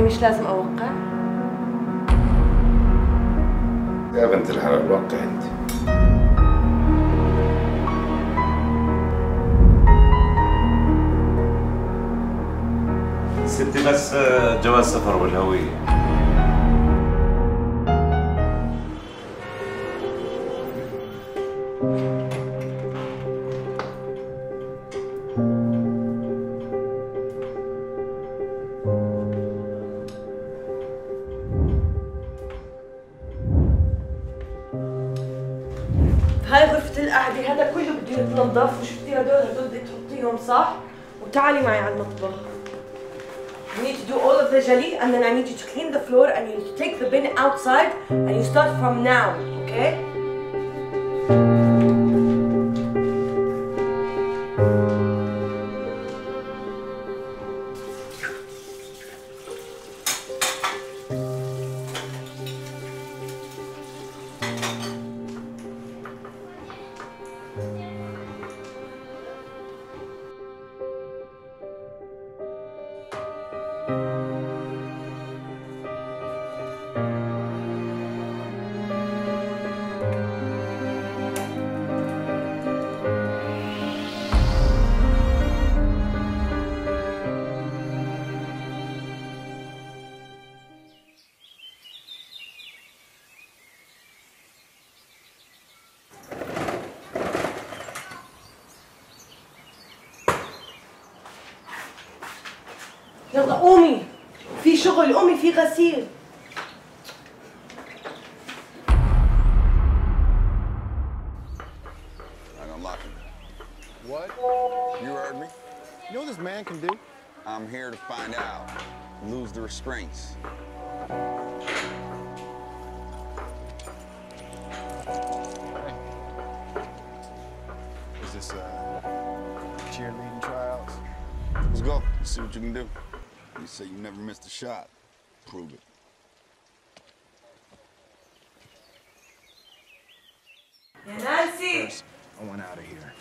يعني مش لازم أوقع؟ يا بنت الحلال وقع أنت. ستي بس جواز سفر والهوية هاي غرفة القعدة هذا كله بده يتنظف وشفتي هدول هدول بدك تحطيهم صح وتعالي معي على المطبخ You need to do all of the jelly and then I need you to clean the floor and you need to take the bin outside and you start from now, okay? يلا قومي في شغل قومي في غسيل I'm gonna lock him. What? You heard me? You know what this man can do? I'm here to find out. Lose the restraints. Is this uh, cheerleading tryouts? Let's go. See what you can do. You say you never missed a shot. Prove it. First, I want out of here.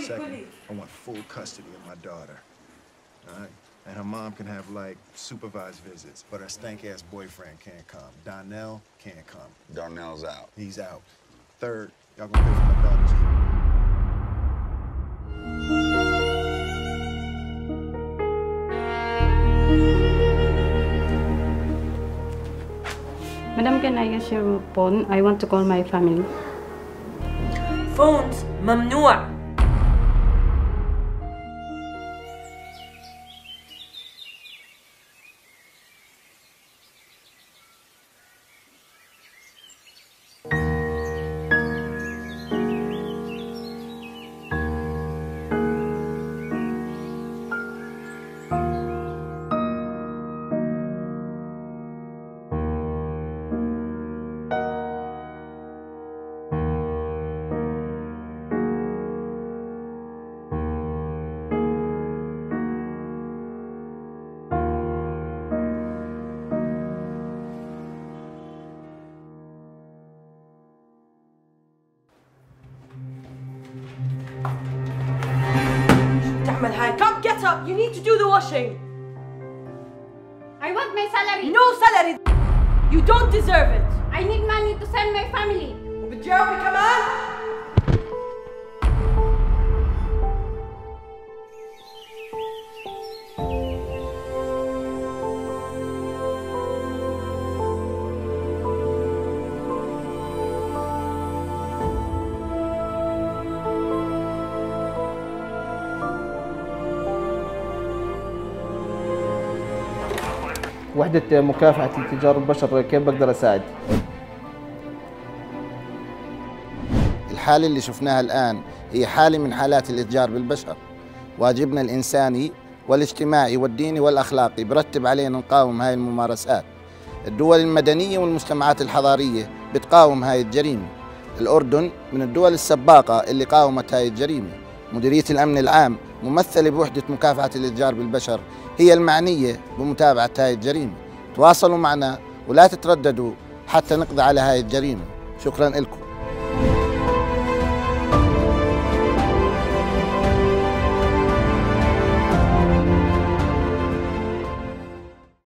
Second, I want full custody of my daughter. All right? And her mom can have, like, supervised visits, but her stank-ass boyfriend can't come. Darnell can't come. Darnell's out. He's out. Third, y'all gonna visit my daughter's can I use your phone? I want to call my family. phones ممنوع get up you need to do the washing I want my salary. no salary you don't deserve it I need money to send my family. وبتجاوبي كمان وحدة مكافحة التجار البشر كيف بقدر أساعد؟ الحالة اللي شفناها الآن هي حالة من حالات الإتجار بالبشر. واجبنا الإنساني والاجتماعي والديني والأخلاقي برتب علينا نقاوم هاي الممارسات. الدول المدنية والمجتمعات الحضارية بتقاوم هاي الجريمة. الأردن من الدول السباقة اللي قاومت هاي الجريمة. مديرية الأمن العام ممثلة بوحدة مكافحة الإتجار بالبشر هي المعنية بمتابعة هاي الجريمة. تواصلوا معنا ولا تترددوا حتى نقضي على هاي الجريمة. شكرا لكم.